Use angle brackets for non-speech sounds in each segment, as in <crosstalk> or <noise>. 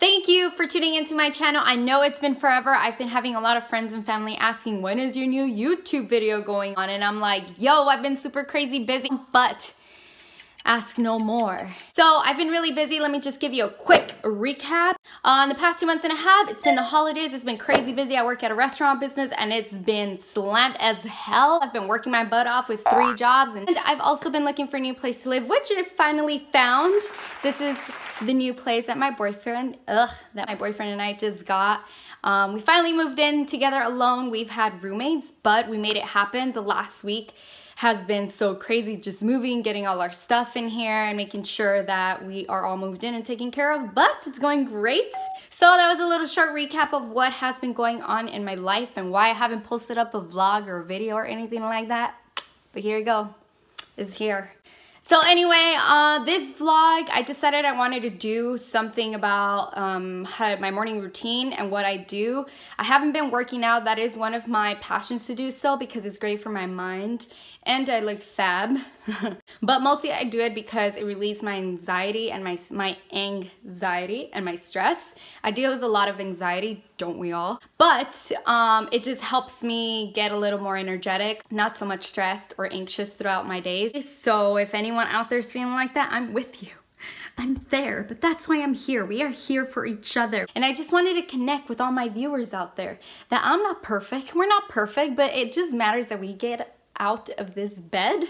Thank you for tuning into my channel. I know it's been forever. I've been having a lot of friends and family asking, when is your new YouTube video going on? And I'm like, yo, I've been super crazy busy, but ask no more. So I've been really busy. Let me just give you a quick recap. Uh, the past two months and a half, it's been the holidays. It's been crazy busy. I work at a restaurant business and it's been slammed as hell. I've been working my butt off with three jobs and I've also been looking for a new place to live, which I finally found. This is the new place that my boyfriend, ugh, that my boyfriend and I just got. Um, we finally moved in together alone. We've had roommates, but we made it happen the last week has been so crazy just moving, getting all our stuff in here and making sure that we are all moved in and taken care of, but it's going great. So that was a little short recap of what has been going on in my life and why I haven't posted up a vlog or a video or anything like that. But here you go, it's here. So anyway, uh, this vlog, I decided I wanted to do something about um, my morning routine and what I do. I haven't been working out. That is one of my passions to do so because it's great for my mind and I look fab. <laughs> but mostly I do it because it relieves my anxiety and my, my anxiety and my stress. I deal with a lot of anxiety, don't we all? But um, it just helps me get a little more energetic, not so much stressed or anxious throughout my days. So if anyone out there is feeling like that, I'm with you. <laughs> I'm there, but that's why I'm here. We are here for each other. And I just wanted to connect with all my viewers out there that I'm not perfect. We're not perfect, but it just matters that we get out of this bed.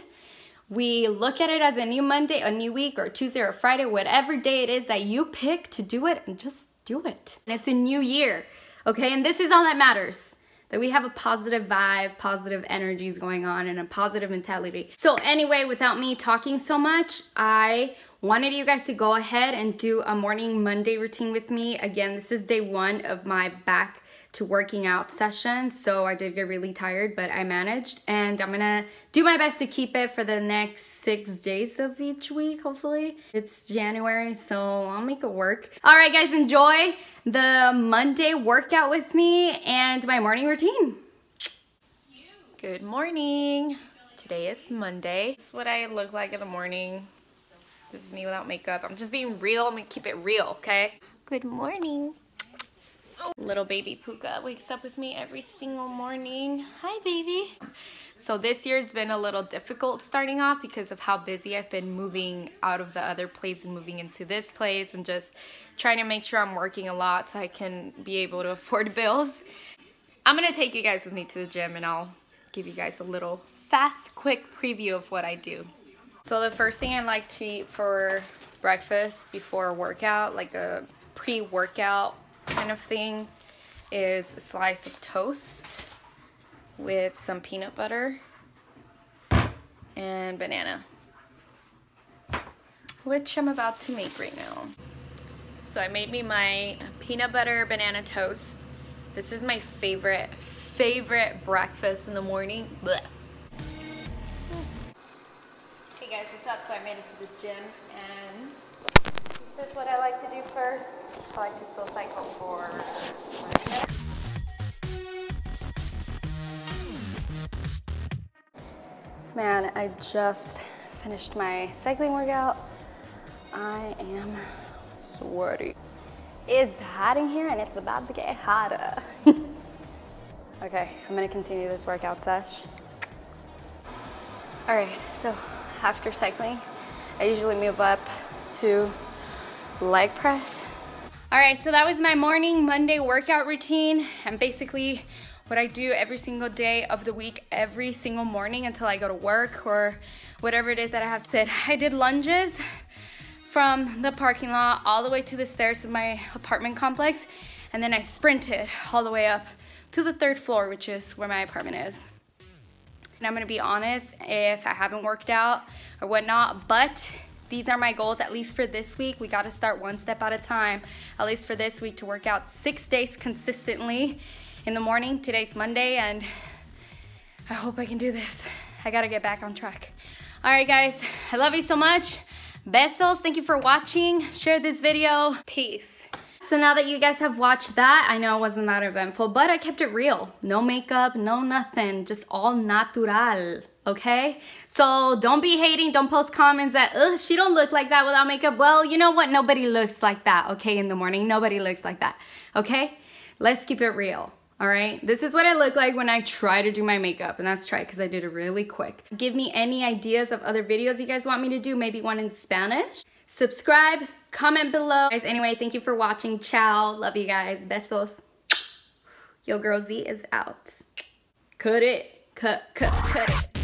We look at it as a new Monday, a new week, or Tuesday or Friday, whatever day it is that you pick to do it, and just do it. And it's a new year, okay? And this is all that matters that we have a positive vibe, positive energies going on, and a positive mentality. So anyway, without me talking so much, I wanted you guys to go ahead and do a morning Monday routine with me. Again, this is day one of my back to working out session. So I did get really tired, but I managed. And I'm gonna do my best to keep it for the next six days of each week, hopefully. It's January, so I'll make it work. All right, guys, enjoy the Monday workout with me and my morning routine. Good morning. Today is Monday. This is what I look like in the morning. This is me without makeup. I'm just being real. I'm gonna keep it real, okay? Good morning. Little baby Puka wakes up with me every single morning. Hi, baby. So this year it's been a little difficult starting off because of how busy I've been moving out of the other place and moving into this place and just trying to make sure I'm working a lot so I can be able to <laughs> afford bills. I'm gonna take you guys with me to the gym and I'll give you guys a little fast, quick preview of what I do. So the first thing I like to eat for breakfast before a workout, like a pre-workout kind of thing is a slice of toast with some peanut butter and banana which I'm about to make right now. So I made me my peanut butter banana toast. This is my favorite, favorite breakfast in the morning. Blech. Hey guys, what's up? So I made it to the gym and this is what I like to do first. I like to soul cycle for Man, I just finished my cycling workout. I am sweaty. It's hot in here and it's about to get hotter. <laughs> okay, I'm gonna continue this workout sesh. All right, so after cycling, I usually move up to leg press. All right, so that was my morning Monday workout routine and basically what I do every single day of the week, every single morning until I go to work or whatever it is that I have to sit. <laughs> I did lunges from the parking lot all the way to the stairs of my apartment complex and then I sprinted all the way up to the third floor, which is where my apartment is. And I'm gonna be honest if I haven't worked out or whatnot, but these are my goals, at least for this week. We gotta start one step at a time, at least for this week to work out six days consistently in the morning. Today's Monday and I hope I can do this. I gotta get back on track. All right guys, I love you so much. Besos, thank you for watching. Share this video, peace. So now that you guys have watched that, I know it wasn't that eventful, but I kept it real. No makeup, no nothing, just all natural, okay? So don't be hating, don't post comments that, ugh, she don't look like that without makeup. Well, you know what? Nobody looks like that, okay, in the morning. Nobody looks like that, okay? Let's keep it real. All right, this is what I look like when I try to do my makeup and that's try because I did it really quick. Give me any ideas of other videos you guys want me to do, maybe one in Spanish. Subscribe, comment below. Guys, anyway, thank you for watching. Ciao, love you guys, besos. Yo girl Z is out. Cut it, cut, cut, cut it.